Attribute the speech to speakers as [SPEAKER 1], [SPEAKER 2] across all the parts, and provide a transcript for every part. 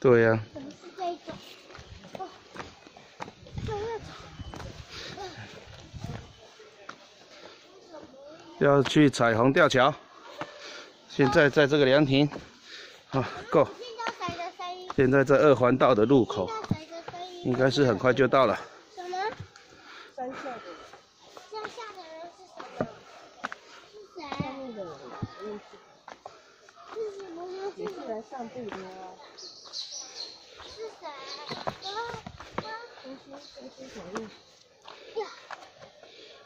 [SPEAKER 1] 对呀、
[SPEAKER 2] 怎么是这种？哦，这个
[SPEAKER 1] 要去彩虹吊桥。现在在这个凉亭，啊，够。
[SPEAKER 2] 听到谁的声音？
[SPEAKER 1] 现在在二环道的路口？应该是很快就到了。
[SPEAKER 2] 什么？
[SPEAKER 3] 山下的
[SPEAKER 2] 乡下的人是什么？是谁？
[SPEAKER 3] 上面的人，我认识，
[SPEAKER 2] 是什么东西？
[SPEAKER 3] 也是来散步的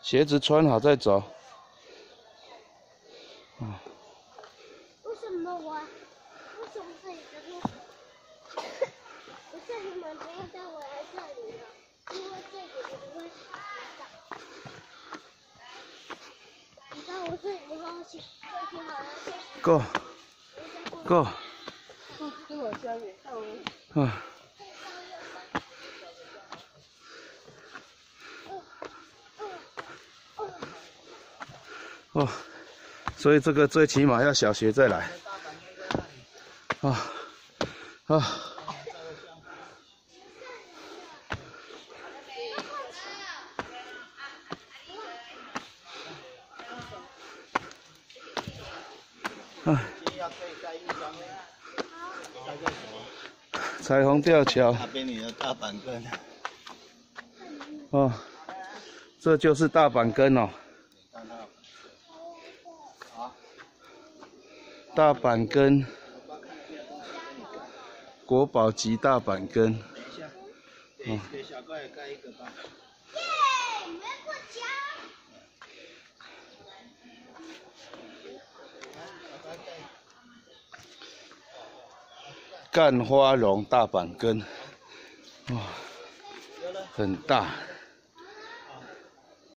[SPEAKER 1] 鞋子穿好再走。
[SPEAKER 2] 为什么我？为什么这里的路？我叫你们不要带我来这里了，因为这里我会洗澡。你到我这里以后去，会去好像去
[SPEAKER 1] Go。go，
[SPEAKER 3] 哦，这么下面，看我
[SPEAKER 1] 啊，哦，所以这个最起码要小学再来。啊啊，哎，彩虹吊桥
[SPEAKER 4] 那边你的大板根，
[SPEAKER 1] 哦，这就是大板根哦。
[SPEAKER 4] 看到
[SPEAKER 1] 大板根，国宝级大板根，
[SPEAKER 4] 等一下，给给小怪也盖一个吧。
[SPEAKER 2] 耶！你们过桥。
[SPEAKER 1] 干花龙大板根，哇，很大。